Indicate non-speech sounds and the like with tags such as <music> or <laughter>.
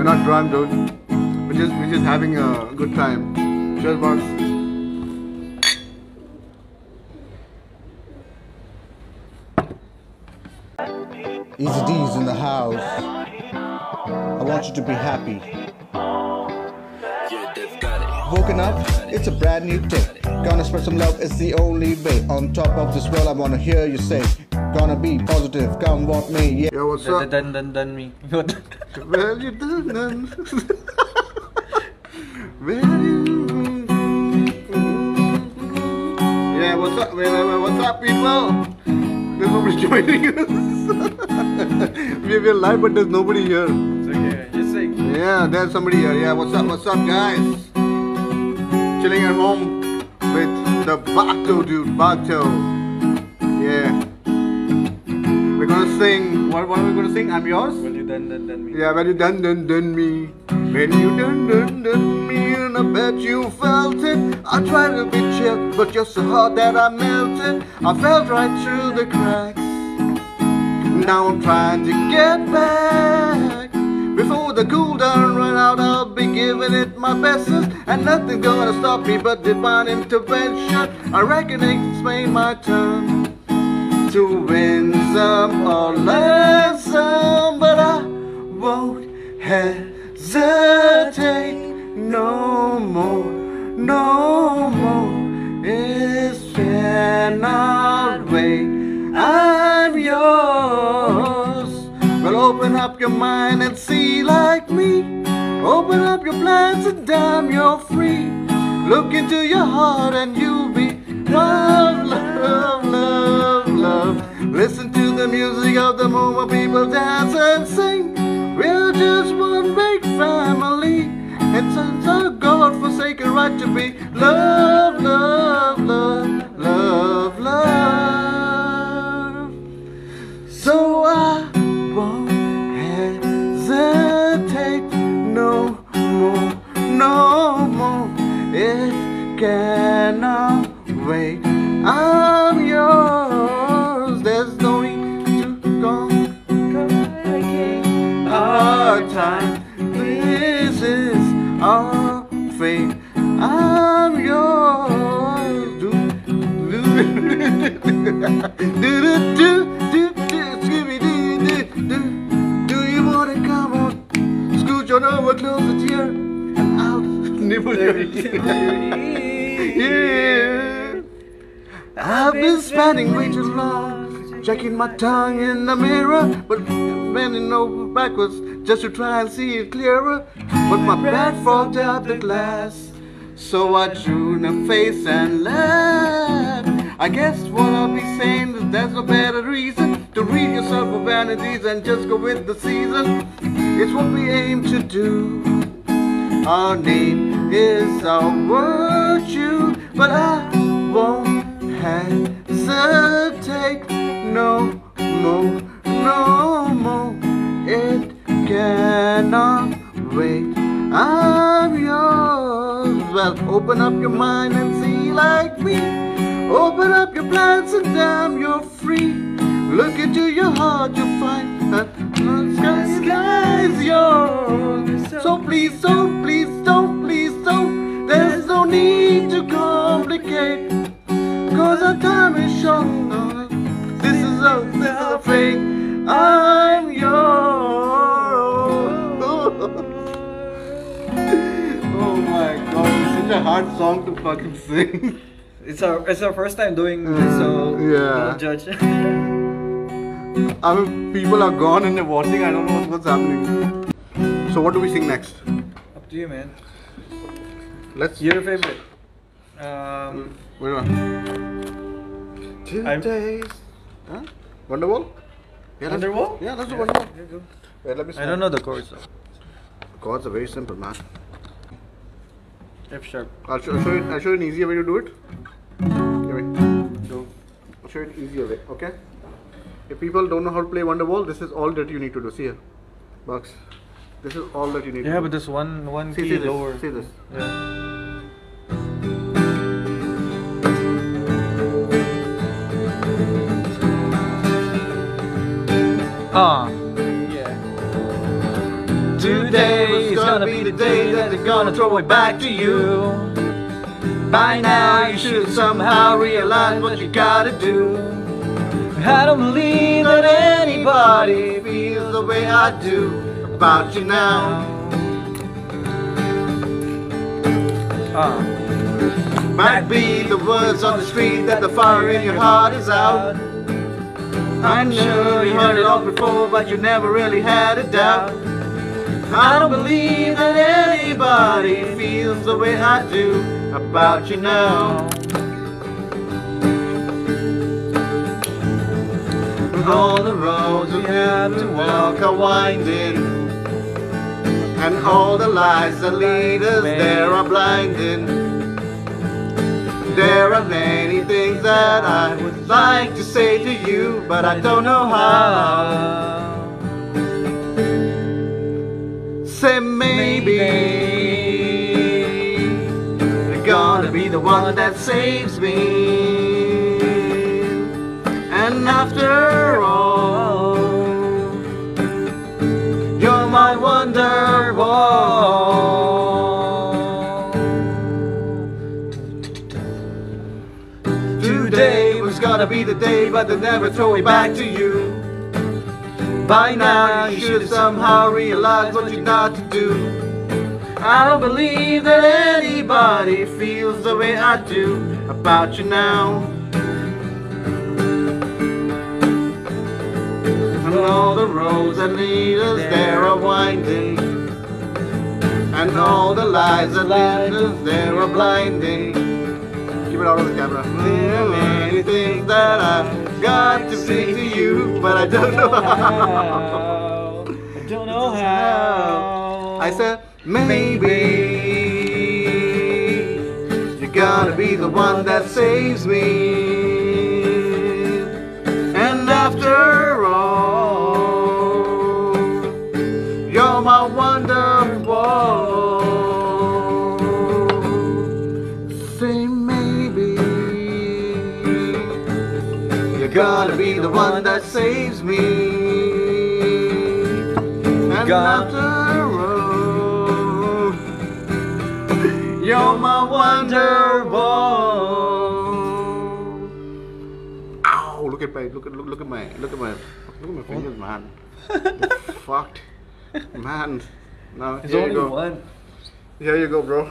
We're not drunk, dude. We're just we're just having a good time. Cheers, boss. Easy D's in the house. I want you to be happy. Woken up, it's a brand new day. Gonna spread some love, it's the only way. On top of this world, I wanna hear you say, Gonna be positive, come what may. Yeah. Yo, what's Dun, up? dun, dun, dun me. <laughs> Well, you done done. well, you. Yeah, what's up? Wait, wait, wait, what's up, people? There's nobody joining us. <laughs> we are live, but there's nobody here. It's okay. Just. Yeah, there's somebody here. Yeah, what's up? What's up, guys? Chilling at home with the Bato dude, Bato. Yeah. We're gonna sing. What, what are we gonna sing? I'm yours? Will you done done done me? Yeah, when you done done done me. When you done done done me, and I bet you felt it. I tried to be chill, but you're so hot that I melted. I fell right through the cracks. Now I'm trying to get back. Before the cool down run out, I'll be giving it my bestest. And nothing's gonna stop me but divine intervention. I reckon it's made my turn to win some or learn some, but I won't hesitate no more, no more. It cannot wait. I'm yours. Well, open up your mind and see like me. Open up your plans and damn, you're free. Look into your heart and you'll be love, love, love, Listen to the music of the moment people dance and sing. We're just one big family. It's a God-forsaken right to be love, love, love, love, love. So our time. This is our fate. I'm yours. Do, do, do, do, do, do, Scooby-Doo, do, do. Do you wanna come on? Scooch on over closer here, and I'll nibble your yeah. I've been spending way too long checking my tongue in the mirror, but bending over backwards just to try and see it clearer. But my breath fogged out the glass, so I drew a face and laughed. I guess what I'll be saying is there's no better reason to read yourself of vanities and just go with the season. It's what we aim to do. Our name is our virtue, but I won't hesitate no more, cannot wait. I'm yours. Well, open up your mind and see like me. Open up your plans and damn, you're free. Look into your heart, you'll find that the sky, sky is yours. So please don't, please don't, please don't. There's no need to complicate. Cause our time is short. This is a, this is a fate. I'm hard song to fucking sing. It's our it's our first time doing this, so yeah. don't judge. <laughs> I mean, people are gone and they're watching. I don't know what's happening. So, what do we sing next? Up to you, man. Let's. Your favorite. Um, Wait a minute. I'm- Today's. Huh? Wonderwall? Yeah, Wonderwall? Yeah, let's do Wonderwall. yeah. Wait, let me I don't know the chords though. Chords are very simple, man. F sharp. I'll show, I'll show you. I'll show you an easier way to do it. Wait. Go. I'll show you an easier way. Okay. If people don't know how to play Wonderwall, this is all that you need to do. See here, box. This is all that you need. Yeah, to but do. this one one see, key see this. lower. See this. Yeah. Ah. Yeah. The day that they're gonna throw it back to you. By now, you should somehow realize what you gotta do. I don't believe that anybody feels the way I do about you now. Uh. Might be the words on the street that the fire in your heart is out. I'm sure you heard it all before, but you never really had a doubt. I don't believe that anybody feels the way I do about you now. With All the roads we have to walk are winding, and all the lies that lead us there are blinding. There are many things that I would like to say to you, but I don't know how. Say maybe you're gonna be the one that saves me. And after all, you're my wonderwall. Today was gonna be the day, but they never throw it back to you. By now, you should somehow realize what you got to do. I don't believe that anybody feels the way I do about you now. And all the roads that lead us there are winding. And all the lies that lead us there are blinding. Keep it out of the camera. There are many things that I've got to say to you, but I don't know how. I don't know how. I said, maybe you're gonna be the one that saves me. Gonna be the one that saves me. And Gonna- after all, you're my wonderwall. Ow! Look at my look at look, look at my look at my look at my fingers, man. <laughs> Fucked, man. Now There's here you go. one. Here you go, bro.